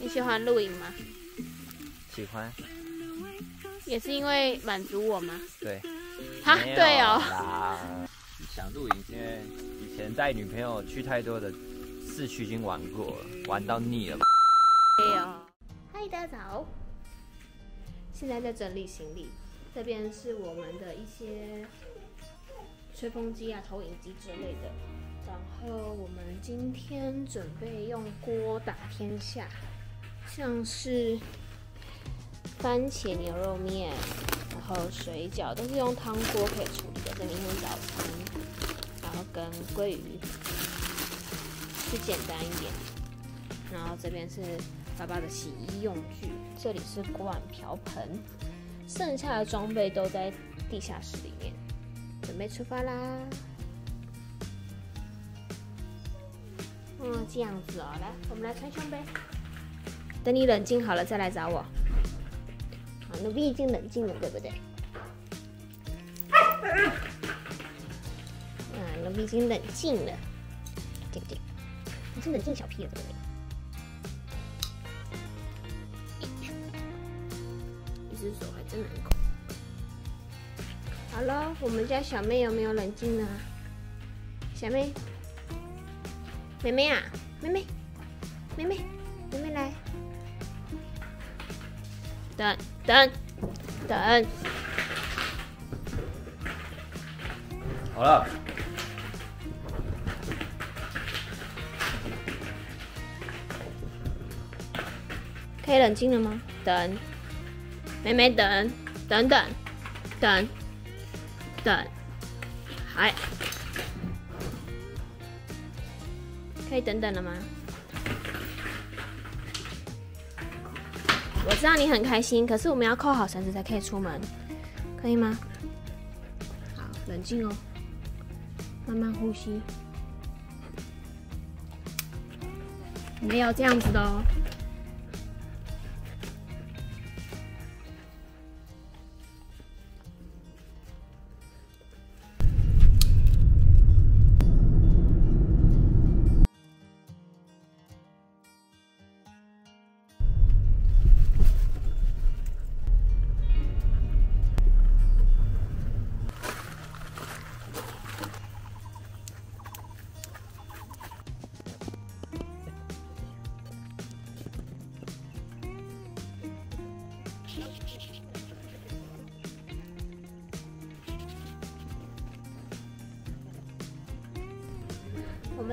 你喜欢露营吗？喜欢，也是因为满足我吗？对。哈，对哦。想露营，因为以前带女朋友去太多的市区已经玩过了，玩到腻了。没有。嗨，大家早。现在在整理行李，这边是我们的一些吹风机啊、投影机之类的。然后我们今天准备用锅打天下，像是番茄牛肉面，然后水饺都是用汤锅可以处理的，这明天早餐，然后跟鲑鱼是简单一点，然后这边是爸爸的洗衣用具，这里是锅碗瓢盆，剩下的装备都在地下室里面，准备出发啦。嗯，这样子哦，来，我们来穿上呗。等你冷静好了再来找我。好，奴婢已经冷静了，对不对？啊，奴婢已经冷静了，对不对？你是冷静小屁了，对不对？一只手还真难搞。好了，我们家小妹有没有冷静呢？小妹。妹妹啊，妹妹，妹妹等等等，好了，可以冷静了吗？等，妹妹等，等等，等，等，还。可以等等了吗？知道你很开心，可是我们要扣好绳子才可以出门，可以吗？好，冷静哦，慢慢呼吸，没有这样子的哦。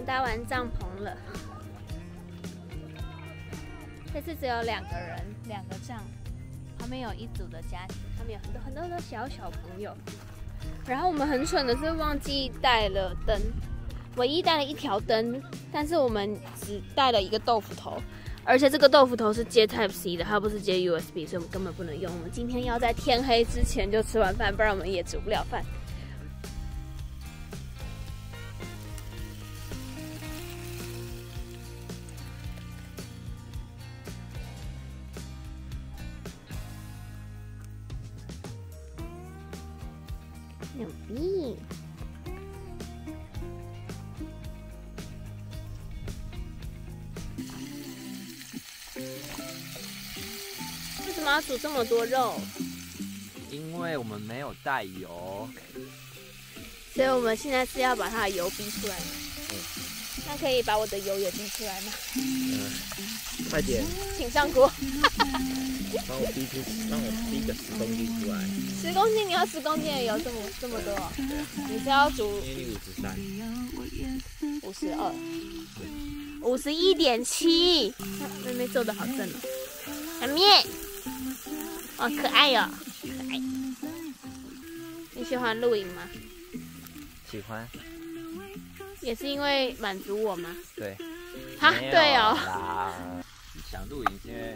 搭完帐篷了，这次只有两个人，两个帐，旁边有一组的家庭，他们有很多很多的小小朋友。然后我们很蠢的是忘记带了灯，唯一带了一条灯，但是我们只带了一个豆腐头，而且这个豆腐头是接 Type C 的，它不是接 USB，所以我们根本不能用。我们今天要在天黑之前就吃完饭，不然我们也煮不了饭。牛逼！为什么要煮这么多肉？因为我们没有带油，所以我们现在是要把它的油逼出来。嗯那可以把我的油也逼出来吗？嗯，快点，请上锅。帮我逼出，帮我逼个十公斤出来，十公斤，你要十公斤的油这么这么多哦？你是要煮五十三，五十二、五十一点七？妹妹做的好正哦，小面，哦，可爱哟、可爱。你喜欢露营吗？喜欢，也是因为满足我吗？对。哈，对哦。啦想露营，因为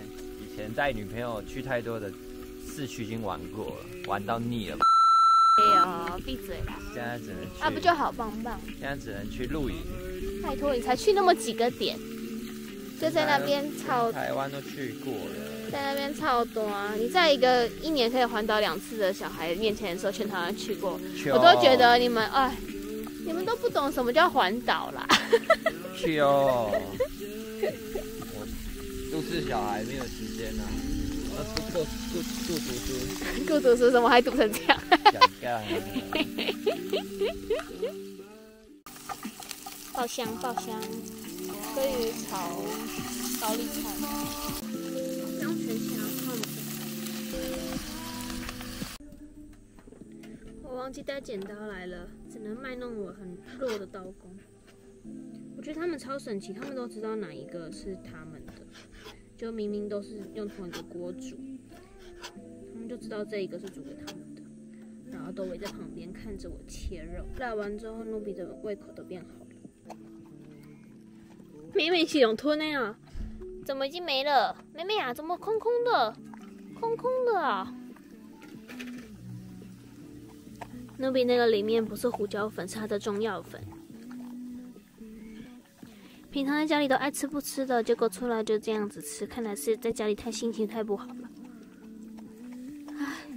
带女朋友去太多的市区已经玩过了，玩到腻了。哎呦，闭嘴啦！现在只能去，啊，不就好棒棒？现在只能去露营，拜托，你才去那么几个点，就在那边超，台湾都去过了。在那边超多啊！你在一个一年可以环岛两次的小孩面前说全台湾去过，我都觉得你们哎，你们都不懂什么叫环岛啦。去哦。都是小孩没有时间啊，要顾顾顾顾读书，顾读书怎么还读成这样？爆香爆香，鲑鱼炒高丽菜，不用全起来看我忘记带剪刀来了，只能卖弄我很弱的刀工。我觉得他们超神奇，他们都知道哪一个是他就明明都是用同一个锅煮，他们就知道这一个是煮给他们的，然后都围在旁边看着我切肉。辣完之后，努比的胃口都变好了。妹妹系统吞的啊？怎么已经没了？妹妹啊，怎么空空的？空空的啊？努比那个里面不是胡椒粉，是它的中药粉。平常在家里都爱吃不吃的，结果出来就这样子吃，看来是在家里太心情太不好了。唉，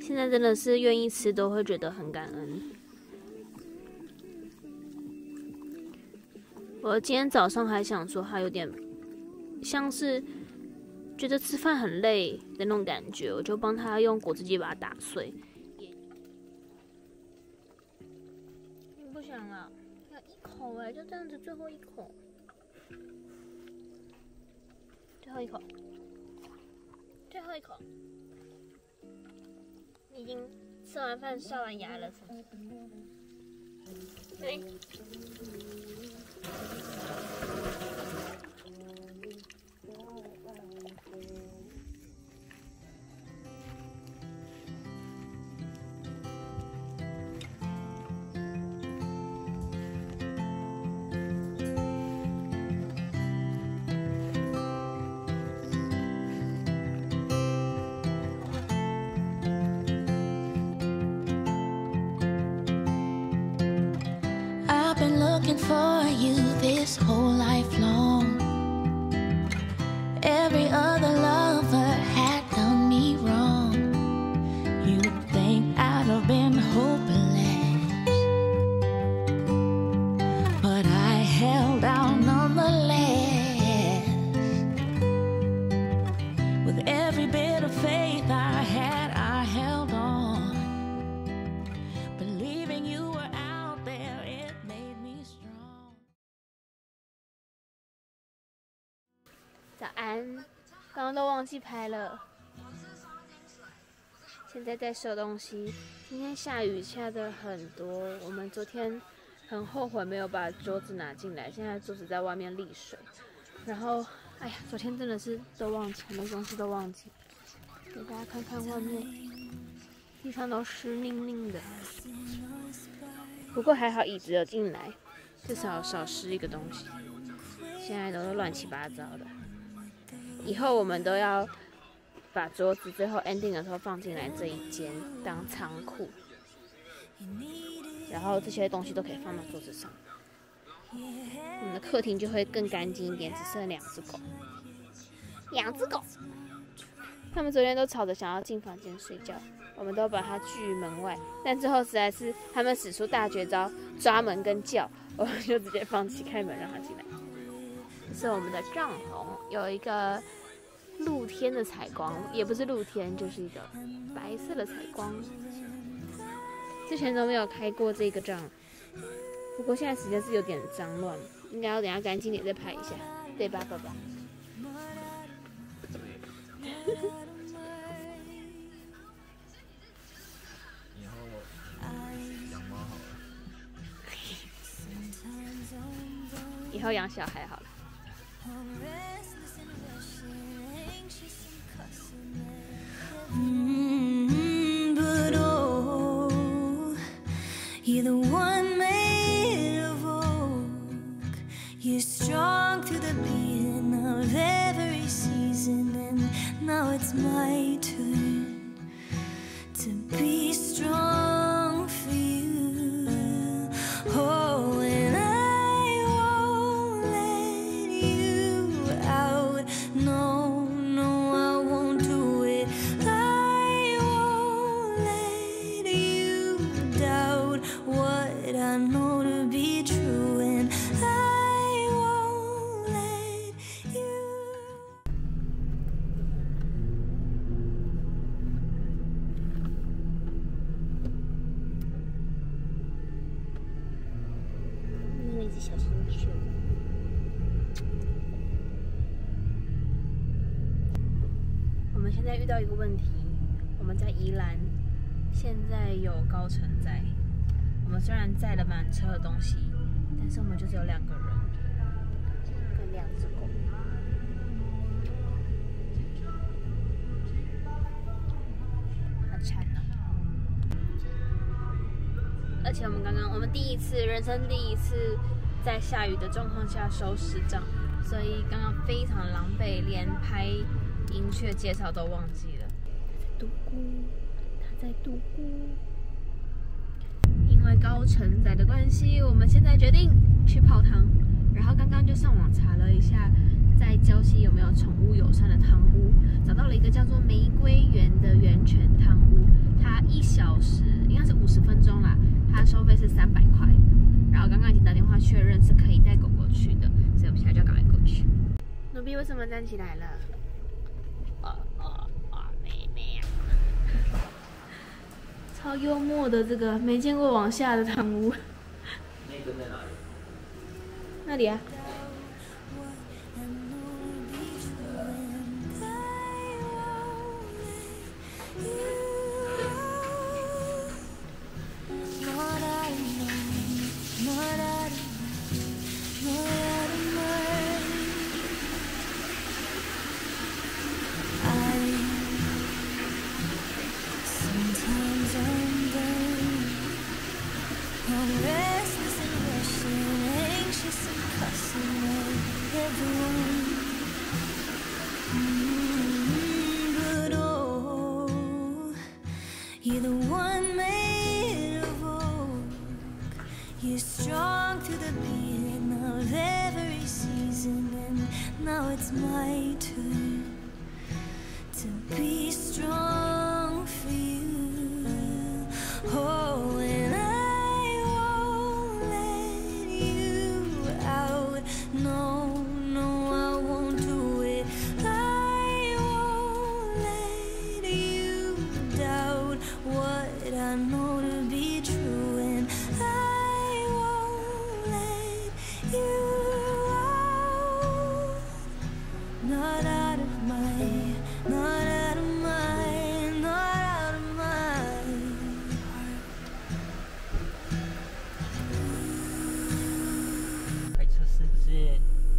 现在真的是愿意吃都会觉得很感恩。我今天早上还想说，他有点像是觉得吃饭很累的那种感觉，我就帮他用果汁机把它打碎。不想了。一口哎，就这样子，最后一口，最后一口，最后一口，已经吃完饭刷完牙了，是吗？对。For you this whole life 早安，刚刚都忘记拍了。现在在收东西。今天下雨下的很多，我们昨天很后悔没有把桌子拿进来，现在桌子在外面沥水。然后，哎呀，昨天真的是都忘记，很多东西都忘记。给大家看看外面，地上都湿淋淋的。不过还好椅子有进来，至少少湿一个东西。现在都是乱七八糟的。以后我们都要把桌子最后 ending 的时候放进来这一间当仓库，然后这些东西都可以放到桌子上，我们的客厅就会更干净一点。只剩两只狗，两只狗，他们昨天都吵着想要进房间睡觉，我们都把它拒于门外，但最后实在是他们使出大绝招抓门跟叫，我们就直接放弃开门让它进来。这是我们的帐篷，有一个露天的采光，也不是露天，就是一个白色的采光。之前都没有开过这个帐，不过现在实在是有点脏乱，应该要等下干净点再拍一下，对吧，爸爸？以后养猫好。以后养小孩好我们现在遇到一个问题，我们在宜兰，现在有高层在。我们虽然载了满车的东西，但是我们就只有两个人，跟两只狗。而且我们刚刚，我们第一次，人生第一次在下雨的状况下收拾账，所以刚刚非常狼狈，连拍银雀介绍都忘记了。独孤，他在独孤。因为高承载的关系，我们现在决定去泡汤。然后刚刚就上网查了一下，在礁溪有没有宠物友善的汤屋，找到了一个叫做玫瑰园的源泉汤屋，它一小时应该是五十分钟啦，它收费是三百块。然后刚刚已经打电话确认是可以带狗狗去的，所以我们现在就赶快过去。奴婢为什么站起来了？啊啊啊！妹妹啊！超幽默的这个，没见过往下的堂屋。那根在哪里？那里啊。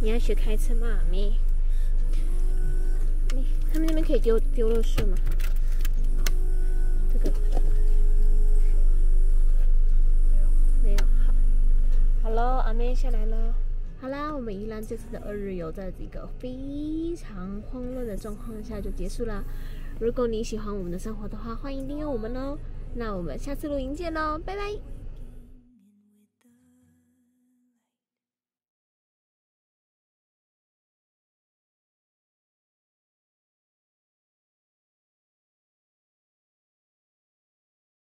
你要学开车吗，阿妹？你他们那边可以丢丢垃圾吗？这个没有。好，好喽，阿妹下来了。好啦，我们宜兰这次的二日游，在这个非常慌乱的状况下就结束啦。如果你喜欢我们的生活的话，欢迎订阅我们哦。那我们下次露营见喽，拜拜。